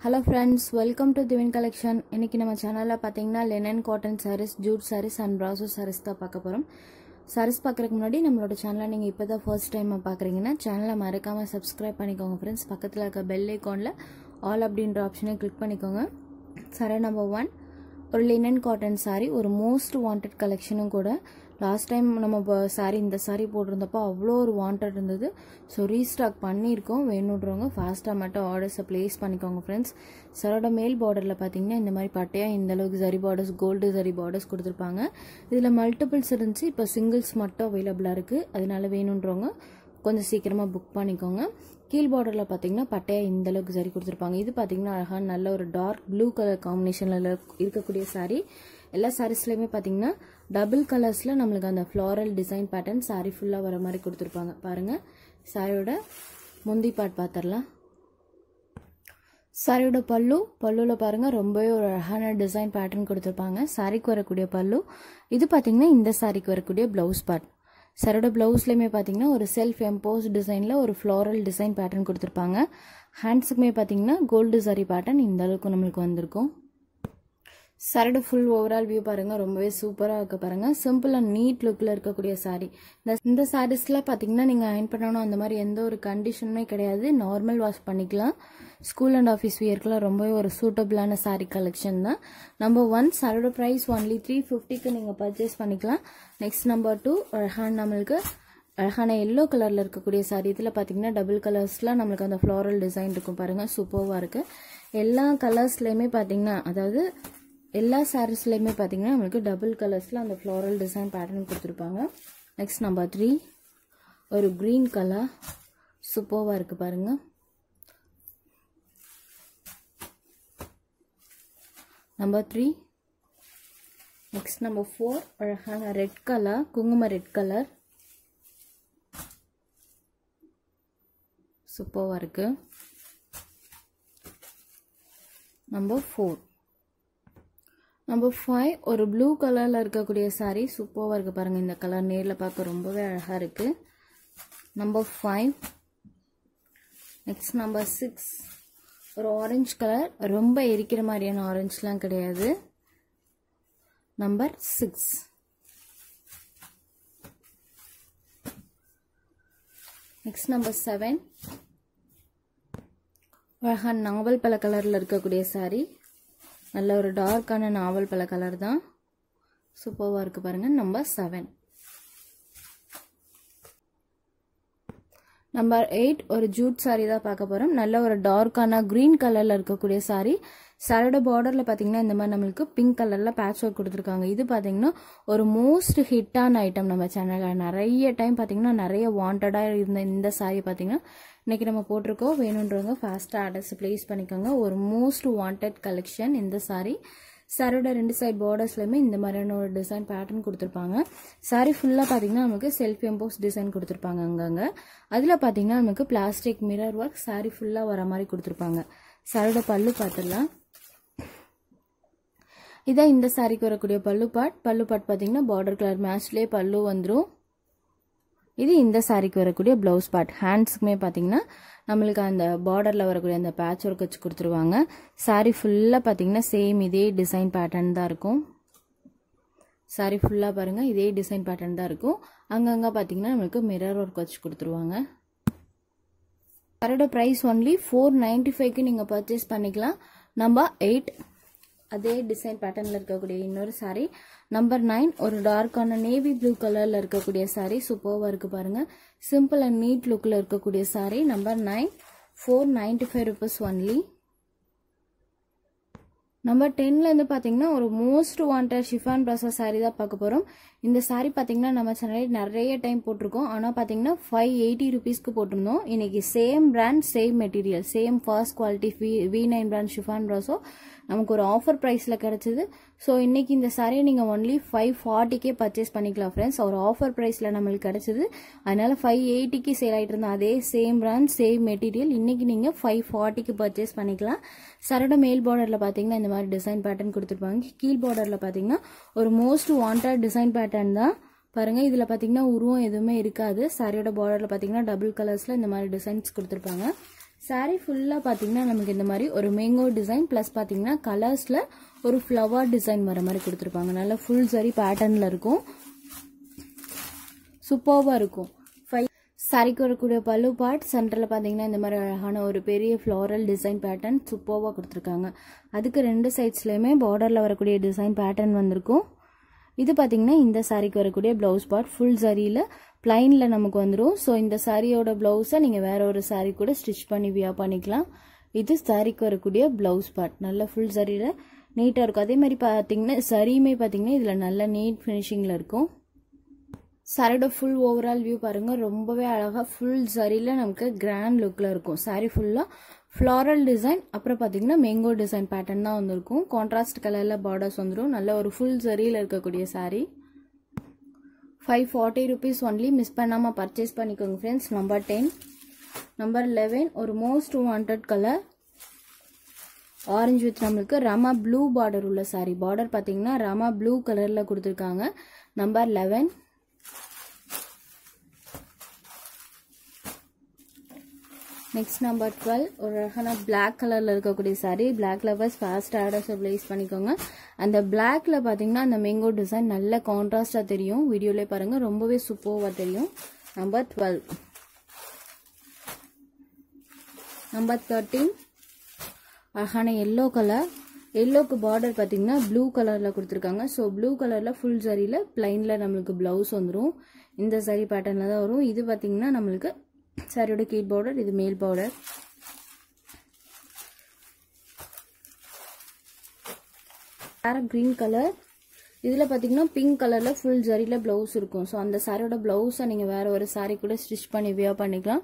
Hello friends welcome to Divine collection இன்னைக்கு நம்ம சேனலில் பார்த்தீங்கன்னா linen cotton saris jute saris and brasso saris தான் பார்க்க போகிறோம் சாரீஸ் பார்க்குறதுக்கு முன்னாடி நம்மளோட சேனலை நீங்கள் இப்போ தான் ஃபர்ஸ்ட் டைம் பார்க்குறீங்கன்னா சேனலை மறக்காமல் சப்ஸ்கிரைப் பண்ணிக்கோங்க ஃப்ரெண்ட்ஸ் பக்கத்தில் இருக்க பெல் ஐக்கானில் ஆல் அப்படின்ற ஆப்ஷனை கிளிக் பண்ணிக்கோங்க. சாரீ நம்பர் ஒன் ஒரு லினன் காட்டன் சாரீ ஒரு மோஸ்ட் வாண்டட் கலெக்ஷனும் கூட. லாஸ்ட் டைம் நம்ம சாரீ இந்த சாரீ போட்டிருந்தப்போ அவ்வளோ ஒரு வாண்டட் இருந்தது. ஸோ ரீஸ்டாக் பண்ணியிருக்கோம் வேணுன்றவங்க ஃபாஸ்ட்டாக மட்டும் ஆர்டர்ஸை ப்ளேஸ் பண்ணிக்கோங்க ஃப்ரெண்ட்ஸ் சரோட மேல் பார்டரில் பார்த்தீங்கன்னா இந்த மாதிரி பட்டையாக இந்த அளவுக்கு சரி பார்டர்ஸ் கோல்டு சரி பார்டர்ஸ் கொடுத்துருப்பாங்க. இதில் மல்டிபிள்ஸ் இருந்துச்சு இப்போ சிங்கிள்ஸ் மட்டும் அவைலபிளாக இருக்குது அதனால வேணுன்றவங்க கொஞ்சம் சீக்கிரமாக புக் பண்ணிக்கோங்க. கீழ் பார்டரில் பார்த்தீங்கன்னா பட்டையாக இந்த அளவுக்கு சரி கொடுத்துருப்பாங்க. இது பார்த்தீங்கன்னா அழகாக நல்ல ஒரு டார்க் ப்ளூ கலர் காம்பினேஷனில் இருக்கக்கூடிய சாரீ எல்லா சாரீஸ்லையுமே பார்த்தீங்கன்னா டபுள் கலர்ஸில் நம்மளுக்கு அந்த ஃப்ளாரல் டிசைன் பேட்டர்ன் சாரீ ஃபுல்லாக வர மாதிரி கொடுத்துருப்பாங்க. பாருங்கள் சாரியோட முந்தி பாட் பார்த்துடலாம் சாரியோட பல்லு பல்லுவில் பாருங்கள் ரொம்பவே ஒரு அழகான டிசைன் பேட்டர்ன் கொடுத்துருப்பாங்க. சாரிக்கு வரக்கூடிய பல்லு. இது பார்த்தீங்கன்னா இந்த சாரிக்கு வரக்கூடிய ப்ளவுஸ் பார்ட் சரோட ப்ளவுஸ்லையுமே பார்த்தீங்கன்னா ஒரு செல்ஃப் எம்போஸ் டிசைனில் ஒரு ஃப்ளோரல் டிசைன் பேட்டர்ன் கொடுத்துருப்பாங்க. ஹேண்ட்ஸுக்குமே பார்த்தீங்கன்னா கோல்டு சாரி பேட்டர்ன் இந்த அளவுக்கு நம்மளுக்கு வந்திருக்கும். சாரோட ஃபுல் ஓவரால் வியூ பாருங்கள் ரொம்பவே சூப்பராக இருக்க பாருங்கள் சிம்பிள் அண்ட் நீட் லுக்கில் இருக்கக்கூடிய சாரி இந்த இந்த சாரீஸ்லாம் பார்த்தீங்கன்னா நீங்கள் அயன் பண்ணணும் அந்த மாதிரி எந்த ஒரு கண்டிஷனுமே கிடையாது. நார்மல் வாஷ் பண்ணிக்கலாம். ஸ்கூல் அண்ட் ஆஃபீஸ் வியர்க்கெலாம் ரொம்பவே ஒரு சூட்டபிளான சாரீ கலெக்ஷன் தான். நம்பர் ஒன் சாரோட ப்ரைஸ் ஒன்லி த்ரீ ஃபிஃப்டிக்கு நீங்கள் பர்ச்சேஸ் பண்ணிக்கலாம். நெக்ஸ்ட் நம்பர் டூ அழகான நம்மளுக்கு அழகான எல்லோ கலரில் இருக்கக்கூடிய சாரி இதில் பார்த்தீங்கன்னா டபுள் கலர்ஸ்லாம் நம்மளுக்கு அந்த ஃப்ளோரல் டிசைன் இருக்கும் பாருங்கள் சூப்பர்வாக இருக்குது எல்லா கலர்ஸ்லையுமே பார்த்தீங்கன்னா அதாவது எல்லா சாரீஸ்லையுமே பார்த்தீங்கன்னா நம்மளுக்கு டபுள் கலர்ஸில் அந்த ஃப்ளோரல் டிசைன் பேட்டர்ன் கொடுத்துருப்பாங்க. நெக்ஸ்ட் நம்பர் த்ரீ ஒரு க்ரீன் கலர் சூப்பர்வாக இருக்குது பாருங்கள் number three next number four அழகான ரெட் கலர் குங்கும ரெட் கலர் சூப்பராக இருக்குது நம்பர் ஃபோர் நம்பர் ஃபைவ் ஒரு ப்ளூ கலரில் இருக்கக்கூடிய சாரீ சூப்பராக இருக்குது பாருங்கள் இந்த கலர் நேரில் பார்க்க ரொம்பவே அழகாக இருக்குது number five next number six ஒரு ஆரஞ்சு கலர் ரொம்ப எரிக்கிற மாதிரியான ஆரஞ்சுலாம் கிடையாது. Number six next number seven அழகான நாவல் பல கலரில் இருக்கக்கூடிய சாரீ நல்ல ஒரு டார்க்கான நாவல் பல கலர் தான். சூப்பராக இருக்குது பாருங்கள் நம்பர் செவன் நம்பர் எயிட் ஒரு ஜூட் சாரீ தான் பார்க்க போகிறோம் நல்ல ஒரு டார்க்கான க்ரீன் கலரில் இருக்கக்கூடிய சாரீ சாரோட பார்டரில் பார்த்தீங்கன்னா இந்த மாதிரி நம்மளுக்கு பிங்க் கலரில் பேட்ச் ஒர்க் கொடுத்துருக்காங்க. இது பார்த்தீங்கன்னா ஒரு மோஸ்ட் ஹிட்டான ஐட்டம் நம்ம சேனலில் நிறைய டைம் பார்த்தீங்கன்னா நிறைய வாண்டடாக இருந்த இந்த சாரீ பார்த்தீங்கன்னா இன்றைக்கி நம்ம போட்டிருக்கோம். வேணுன்றவங்க ஃபாஸ்ட்டாக அட்ரஸ் ப்ளேஸ் பண்ணிக்கோங்க. ஒரு மோஸ்ட் வாண்டட் கலெக்ஷன் இந்த சாரீ சாரோட ரெண்டு சைட் பார்டர்ஸ்லையுமே இந்த மாதிரியான ஒரு டிசைன் பேட்டர்ன் கொடுத்துருப்பாங்க. சாரீ ஃபுல்லாக பார்த்தீங்கன்னா நமக்கு செல்ஃப் எம்போஸ் டிசைன் கொடுத்துருப்பாங்க அங்கங்கே. அதில் பார்த்தீங்கன்னா நமக்கு பிளாஸ்டிக் மிரர் ஒர்க் சாரீ ஃபுல்லாக வர மாதிரி கொடுத்துருப்பாங்க. சாரோட பல்லு பார்த்துடலாம். இதான் இந்த சாரிக்கு வரக்கூடிய பல்லு பாட் பல்லு பாட் பார்த்தீங்கன்னா பார்டர் கலர் மேட்ச்லேயே பல்லு வந்துடும் இது இந்த சாரிக்கு வரக்கூடிய ப்ளவுஸ் பார்ட் ஹேண்ட்ஸுக்குமே பார்த்தீங்கன்னா நம்மளுக்கு அந்த பார்டரில் வரக்கூடிய அந்த பேட்ச் ஒர்க் வச்சு கொடுத்துருவாங்க. சாரி ஃபுல்லாக பார்த்தீங்கன்னா சேம் இதே டிசைன் பேட்டர்ன் தான் இருக்கும். சாரி ஃபுல்லாக பாருங்கள் இதே டிசைன் பேட்டர்ன் தான் இருக்கும். அங்கங்கே பார்த்தீங்கன்னா நம்மளுக்கு மிரர் ஒர்க் வச்சு கொடுத்துருவாங்க. சாரியோட ப்ரைஸ் ஒன்லி ஃபோர் நைன்ட்டி ஃபைவ்க்கு நீங்கள் பர்ச்சேஸ் பண்ணிக்கலாம். நம்பர் எயிட் அதே டிசைன் பேட்டர்னில் இருக்கக்கூடிய இன்னொரு சாரீ நம்பர் நைன் ஒரு டார்க்கான நேவி ப்ளூ கலரில் இருக்கக்கூடிய சாரீ சூப்பர்வாக இருக்குது பாருங்கள் சிம்பிள் அண்ட் நீட் லுக்கில் இருக்கக்கூடிய sari number nine four ninety five rupees only number டென்லேருந்து பார்த்தீங்கன்னா ஒரு most wanted chiffon brasso sari தான் பார்க்க போகிறோம் இந்த சாரீ பார்த்தீங்கன்னா நம்ம சேனலில் நிறைய டைம் போட்டிருக்கோம். ஆனால் பார்த்தீங்கன்னா ஃபைவ் எயிட்டி ருபீஸ்க்கு போட்டிருந்தோம். இன்னைக்கு same brand same material same first quality V V nine brand chiffon brasso நமக்கு ஒரு ஆஃபர் ப்ரைஸில் கிடச்சிது. ஸோ இன்றைக்கி இந்த சாரியை நீங்கள் ஒன்லி ஃபைவ் ஃபார்ட்டிக்கே பர்ச்சேஸ் பண்ணிக்கலாம் ஃப்ரெண்ட்ஸ் ஒரு ஆஃபர் ப்ரைஸில் நம்மளுக்கு கிடச்சிது. அதனால் ஃபைவ் எயிட்டிக்கு சேல் ஆகிட்டு இருந்தோம் அதே சேம் பிராண்ட் சேம் மெட்டீரியல் இன்றைக்கி நீங்கள் ஃபைவ் ஃபார்ட்டிக்கு பர்ச்சேஸ் பண்ணிக்கலாம். சரோட மேல் பார்டரில் பார்த்தீங்கன்னா இந்த மாதிரி டிசைன் பேட்டர்ன் கொடுத்துருப்பாங்க. கீழ் பார்டரில் பார்த்தீங்கன்னா ஒரு மோஸ்ட் வாண்டட் டிசைன் பேட்டர்ன் தான். பாருங்கள் இதில் பார்த்தீங்கன்னா உருவம் எதுவுமே இருக்காது. சாரியோட பார்டரில் பார்த்தீங்கன்னா டபுள் கலர்ஸில் இந்த மாதிரி டிசைன்ஸ் கொடுத்துருப்பாங்க. Saree ஃபுல்லாக பார்த்தீங்கன்னா நமக்கு இந்த மாதிரி ஒரு மேங்கோ டிசைன் ப்ளஸ் பார்த்தீங்கன்னா கலர்ஸில் ஒரு ஃப்ளவர் டிசைன் வர மாதிரி கொடுத்துருப்பாங்க. நல்லா ஃபுல் சரி பேட்டர்னில் இருக்கும். சூப்பர்வாக இருக்கும். ஃபைவ் சாரிக்கு வரக்கூடிய பல்லு பார்ட் சென்டரில் பார்த்தீங்கன்னா இந்த மாதிரி அழகான ஒரு பெரிய ஃப்ளோரல் டிசைன் பேட்டர்ன் சூப்பர்வாக கொடுத்துருக்காங்க. அதுக்கு ரெண்டு சைட்ஸ்லேயுமே பார்டரில் வரக்கூடிய டிசைன் பேட்டர்ன் வந்திருக்கும். இது பார்த்தீங்கன்னா இந்த சாரிக்கு வரக்கூடிய ப்ளவுஸ் பார்ட் ஃபுல் சரியில் பிளைனில் நமக்கு வந்துடும் ஸோ இந்த சாரியோட ப்ளவுஸை நீங்கள் வேற ஒரு சாரி கூட ஸ்டிச் பண்ணி வியா பண்ணிக்கலாம். இது சாரிக்கு வரக்கூடிய ப்ளவுஸ் பார்ட் நல்ல ஃபுல் சரியில் நீட்டாக இருக்கும். அதே மாதிரி பார்த்தீங்கன்னா சரியுமே பார்த்தீங்கன்னா இதில் நல்ல நீட் ஃபினிஷிங்கில் இருக்கும். சாரியோட ஃபுல் ஓவரால் வியூ பாருங்கள் ரொம்பவே அழகாக ஃபுல் சரியில் நமக்கு கிராண்ட் லுக்கில் இருக்கும். சாரி ஃபுல்லாக ஃப்ளாரல் டிசைன் அப்புறம் பார்த்தீங்கன்னா மேங்கோ டிசைன் பேட்டர்ன் தான் வந்திருக்கும். கான்ட்ராஸ்ட் கலரில் பார்டர்ஸ் வந்துடும் நல்ல ஒரு ஃபுல் சரியில் இருக்கக்கூடிய sari five forty rupees only miss பண்ணாமல் பர்ச்சேஸ் பண்ணிக்கோங்க friends number ten number eleven ஒரு most wanted colour orange with நம்மளுக்கு ரமா ப்ளூ பார்டர் உள்ள சாரி பார்டர் பார்த்தீங்கன்னா ரமா ப்ளூ கலரில் கொடுத்துருக்காங்க. Number eleven next number twelve ஒரு அழகான பிளாக் கலரில் இருக்கக்கூடிய சாரீ பிளாக் லவர்ஸ் ஃபாஸ்ட் ஆர்டர்ஸை ப்ளேஸ் பண்ணிக்கோங்க. அந்த பிளாக்ல பார்த்தீங்கன்னா அந்த மேங்கோ டிசைன் நல்ல கான்ட்ராஸ்டாக தெரியும். வீடியோலே பாருங்கள் ரொம்பவே சூப்பர்வாக தெரியும். நம்பர் டுவெல் நம்பர் தேர்ட்டீன் அழகான எல்லோ கலர் எல்லோக்கு பார்டர் பார்த்தீங்கன்னா ப்ளூ கலரில் கொடுத்துருக்காங்க. ஸோ ப்ளூ கலரில் ஃபுல் சரியில் பிளைனில் நம்மளுக்கு ப்ளவுஸ் வந்துடும் இந்த சரி பேட்டர்னில் தான் வரும். இது பார்த்தீங்கன்னா நம்மளுக்கு சாரியோட கீழ் பவுடர் இது மேல் பவுடர் வேற க்ரீன் கலர் இதில் பார்த்தீங்கன்னா பிங்க் கலரில் ஃபுல் ஜரியில் ப்ளவுஸ் இருக்கும். ஸோ அந்த சாரியோட ப்ளவுஸை நீங்கள் வேறு ஒரு சாரி கூட ஸ்டிச் பண்ணி வியர் பண்ணிக்கலாம்.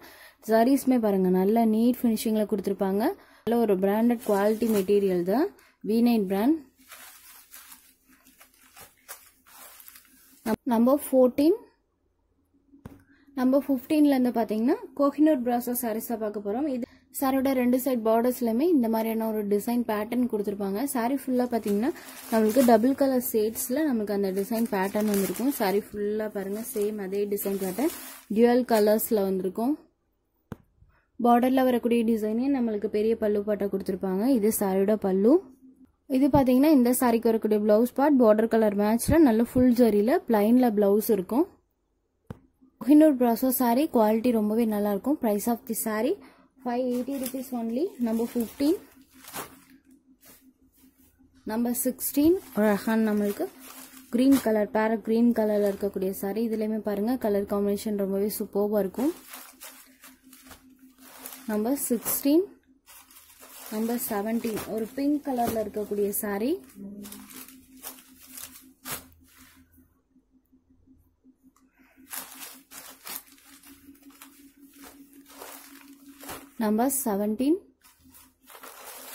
ஜரீஸ்மே பாருங்கள் நல்ல நீட் ஃபினிஷிங்கில் கொடுத்துருப்பாங்க. நல்ல ஒரு பிராண்டட் குவாலிட்டி மெட்டீரியல் தான். V nine brand number fourteen number ஃபிஃப்டீன்லேருந்து பார்த்தீங்கன்னா கோஹினூர் ப்ராசோ சாரீஸ் தான் பார்க்க போகிறோம் இது சாரோட ரெண்டு சைட் பார்டர்ஸ்லையுமே இந்த மாதிரியான ஒரு டிசைன் பேட்டர்ன் கொடுத்துருப்பாங்க. சாரீ ஃபுல்லாக பார்த்தீங்கன்னா நம்மளுக்கு டபுள் கலர் ஷேட்ஸில் நமக்கு அந்த டிசைன் பேட்டர்ன் வந்திருக்கும். சாரீ ஃபுல்லாக பாருங்கள் சேம் அதே டிசைன் பேட்டர்ன் டியூவல் கலர்ஸில் வந்திருக்கும். பார்டரில் வரக்கூடிய டிசைனே நம்மளுக்கு பெரிய பல்லு பாட்டை கொடுத்துருப்பாங்க. இது சாரியோட பல்லு. இது பார்த்தீங்கன்னா இந்த சாரிக்கு வரக்கூடிய ப்ளவுஸ் பார்ட் பார்டர் கலர் மேட்ச்சில் நல்ல ஃபுல் ஜரியில் பிளைனில் ப்ளவுஸ் இருக்கும். கோஹினூர் ப்ராசோ சாரீ குவாலிட்டி ரொம்பவே நல்லாயிருக்கும். Price of the sari five eighty rupees only number fifteen number sixteen ஒரு அழகான நம்மளுக்கு க்ரீன் கலர் பேர க்ரீன் கலரில் இருக்கக்கூடிய சாரி இதுலேயுமே பாருங்கள் கலர் காம்பினேஷன் ரொம்பவே சூப்பர்வாக இருக்கும். நம்பர் சிக்ஸ்டீன் நம்பர் செவன்டீன் ஒரு பிங்க் கலரில் இருக்கக்கூடிய sari number seventeen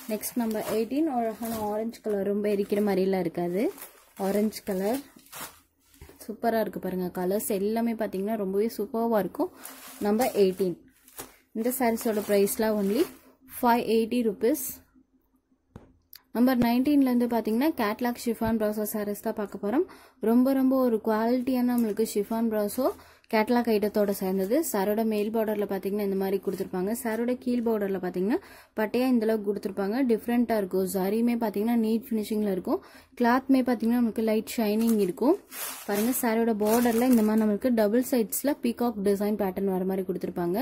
next number eighteen அழகான ஆரஞ்சு கலர் ரொம்ப எரிக்கிற மாதிரிலாம் இருக்காது. ஆரஞ்சு கலர் சூப்பராக இருக்குது பாருங்கள் கலர்ஸ் எல்லாமே பார்த்தீங்கன்னா ரொம்பவே சூப்பராக இருக்கும். நம்பர் எயிட்டீன் இந்த சாரீஸோட ப்ரைஸ்லாம் only five eighty rupees number நைன்டீன்லேருந்து பார்த்தீங்கன்னா கேட்லாக் ஷிஃபான் ப்ராசோ சாரீஸ் தான் பார்க்க போகிறோம் ரொம்ப ரொம்ப ஒரு குவாலிட்டியான நம்மளுக்கு ஷிஃபான் ப்ராசோ கேட்லாக் ஐட்டத்தோட சேர்ந்தது. சாரோட மேல் பார்டரில் பார்த்தீங்கன்னா இந்த மாதிரி கொடுத்துருப்பாங்க. சாரோட கீழ் பார்டரில் பார்த்தீங்கன்னா பட்டையாக இந்தளவுக்கு கொடுத்துருப்பாங்க. டிஃப்ரெண்ட்டாக இருக்கும். சாரியுமே பார்த்தீங்கன்னா நீட் ஃபினிஷிங்கில் இருக்கும். கிளாத்மே பார்த்தீங்கன்னா நமக்கு லைட் ஷைனிங் இருக்கும். பாருங்கள் சாரோட பார்டரில் இந்த மாதிரி நம்மளுக்கு டபுள் சைட்ஸில் பீகாக் டிசைன் பேட்டர்ன் வர மாதிரி கொடுத்துருப்பாங்க.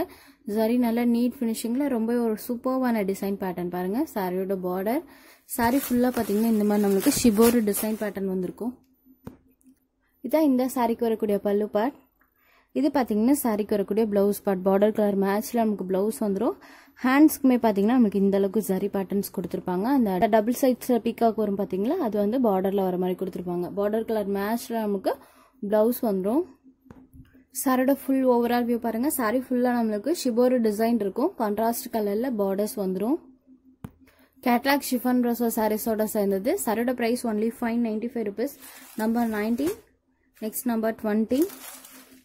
சாரி நல்லா நீட் ஃபினிஷிங்கில் ரொம்ப ஒரு சூப்பர்வான டிசைன் பேட்டர்ன் பாருங்கள் சாரியோட பார்டர் சாரி ஃபுல்லாக பார்த்தீங்கன்னா இந்த மாதிரி நம்மளுக்கு ஷிபோரு டிசைன் பேட்டர்ன் வந்திருக்கும். இதான் இந்த சாரிக்கு வரக்கூடிய பல்லு பார்ட் இது பார்த்தீங்கன்னா சாரிக்கு வரக்கூடிய ப்ளவுஸ் பார்ட் பார்டர் கலர் மேட்ச்சில் நமக்கு ப்ளவுஸ் வந்துடும் ஹேண்ட்ஸ்க்குமே பார்த்தீங்கன்னா நமக்கு இந்த அளவுக்கு சரி பேட்டர்ன்ஸ் கொடுத்துருப்பாங்க. அந்த டபுள் சைட்ஸில் பீக்காக் வரும் பார்த்தீங்களா அது வந்து பார்டரில் வர மாதிரி கொடுத்துருப்பாங்க. பார்டர் கலர் மேட்ச்சில் நமக்கு ப்ளவுஸ் வந்துடும் சாரோட ஃபுல் ஓவரால் வியூ பாருங்கள் சாரி ஃபுல்லாக நம்மளுக்கு ஷிபோரு டிசைன் இருக்கும். கான்ட்ராஸ்ட் கலரில் பார்டர்ஸ் வந்துடும் கேட்லாக் ஷிஃபன் ப்ரஸோ சாரீஸோட சேர்ந்தது. சாரோட price only five ninety five rupees number nineteen next number twenty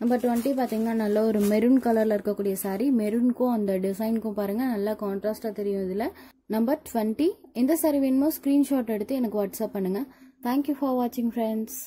number twenty பார்த்தீங்கன்னா நல்ல ஒரு மெரூன் கலரில் இருக்கக்கூடிய சாரீ மெரூனுக்கும் அந்த டிசைனுக்கும் பாருங்கள் நல்லா கான்ட்ராஸ்டாக தெரியும் இதில் நம்பர் டுவெண்ட்டி இந்த சாரி வேணுமோ ஸ்க்ரீன்ஷாட் எடுத்து எனக்கு வாட்ஸ்அப் பண்ணுங்கள் தேங்க்யூ ஃபார் வாட்சிங் ஃப்ரெண்ட்ஸ்